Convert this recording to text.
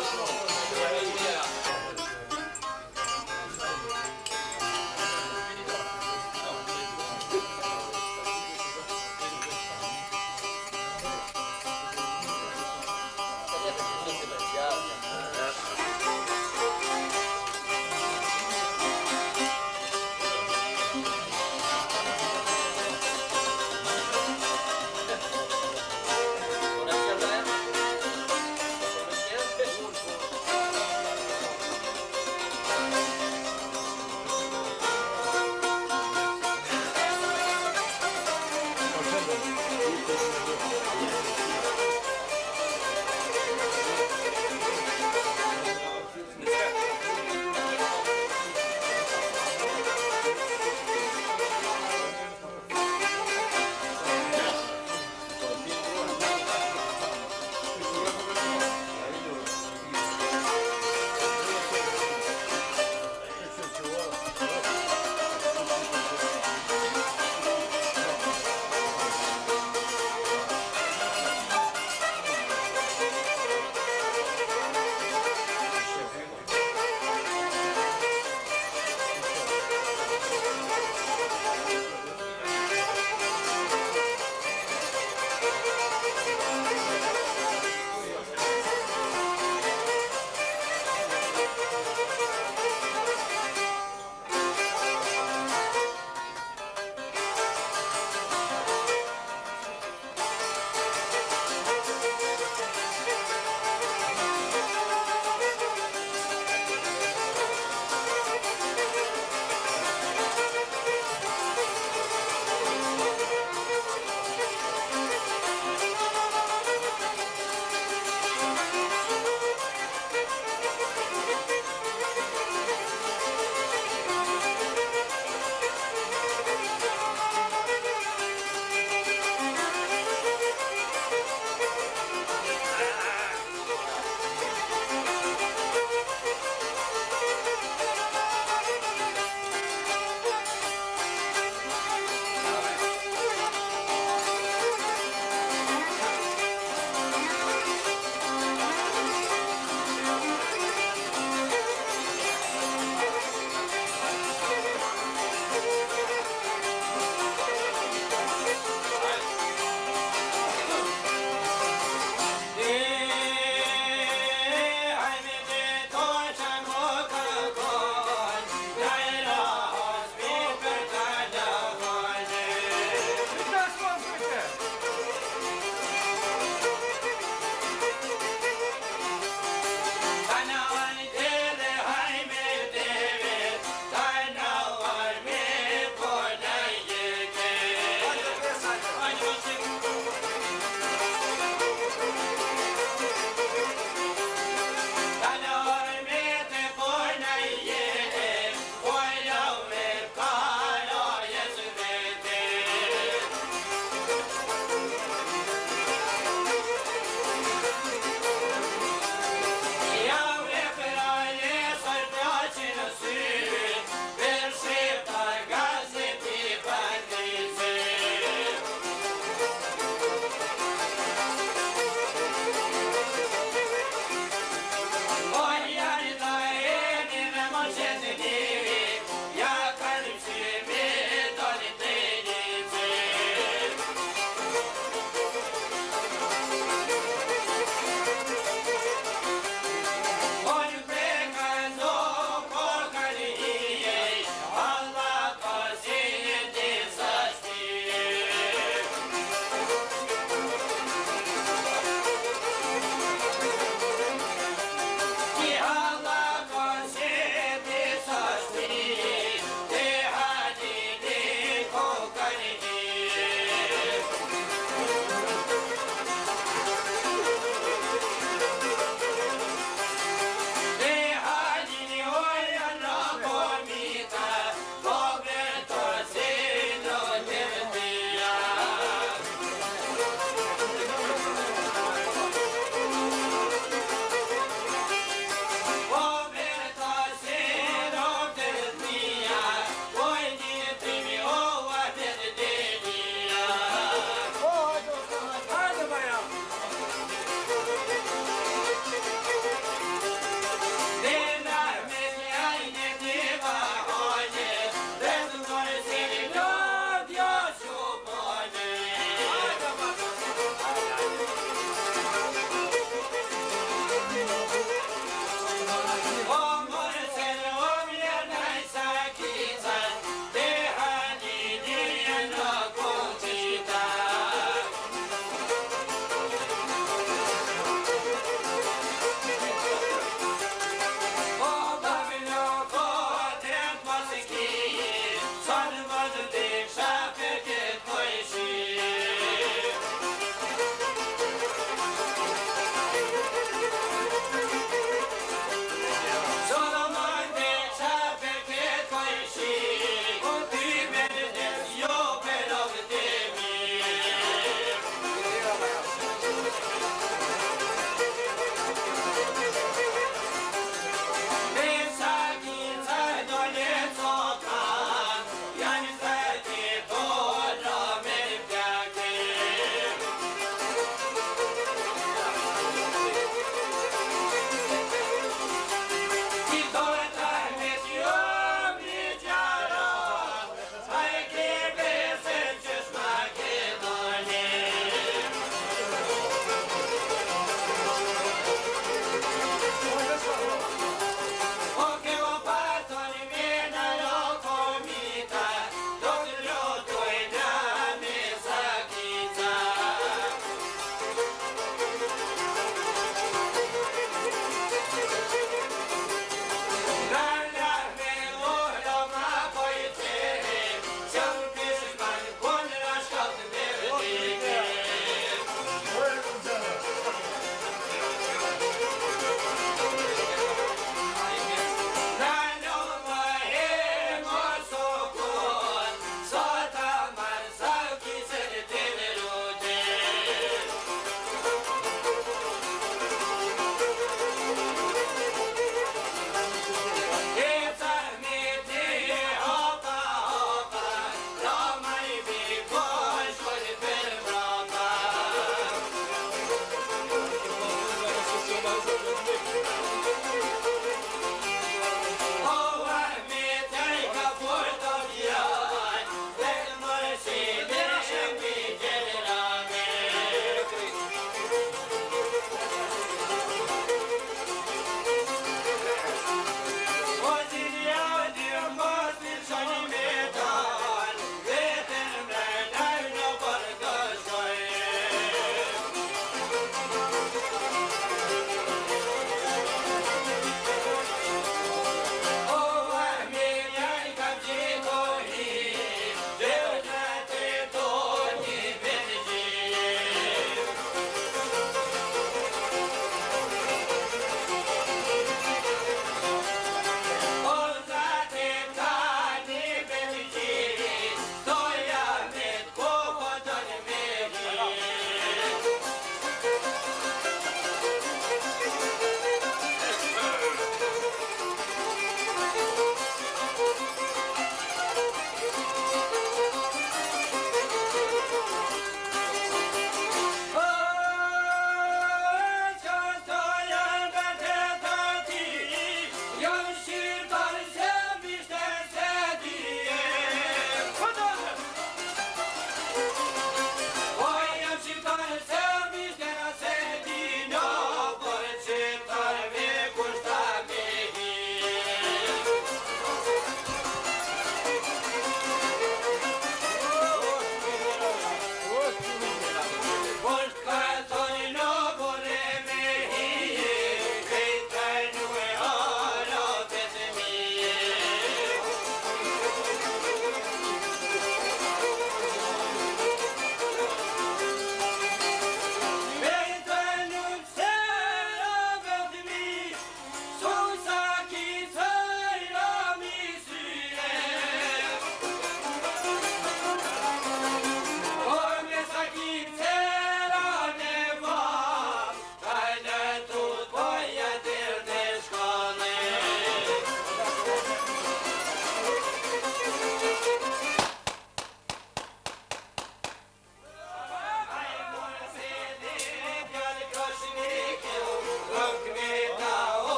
Lázaro.